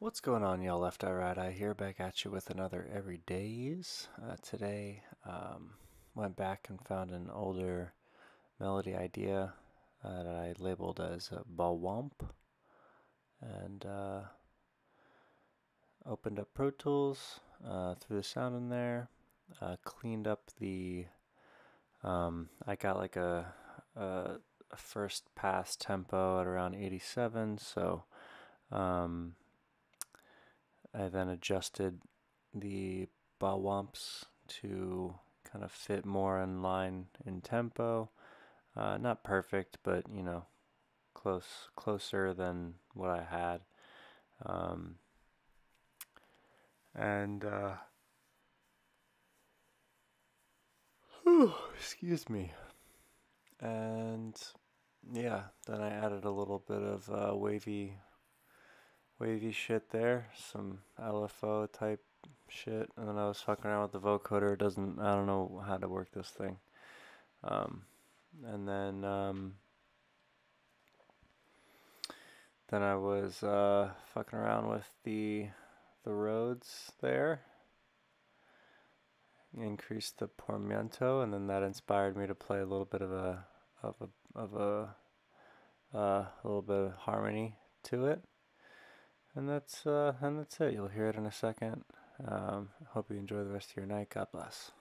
What's going on, y'all? Left Eye Right Eye here, back at you with another Everydays. Uh, today, um, went back and found an older melody idea uh, that I labeled as a Bawomp, and uh, opened up Pro Tools, uh, threw the sound in there, uh, cleaned up the. Um, I got like a, a, a first pass tempo at around 87, so. Um, I then adjusted the bawomps to kind of fit more in line in tempo. Uh, not perfect, but you know, close closer than what I had. Um, and uh, whew, excuse me. And yeah, then I added a little bit of uh, wavy wavy shit there, some LFO type shit, and then I was fucking around with the vocoder. It doesn't, I don't know how to work this thing. Um, and then, um, then I was uh, fucking around with the the Rhodes there. Increased the portamento, and then that inspired me to play a little bit of a of a of a uh, a little bit of harmony to it and that's uh, and that's it. You'll hear it in a second. Um, hope you enjoy the rest of your night. God bless.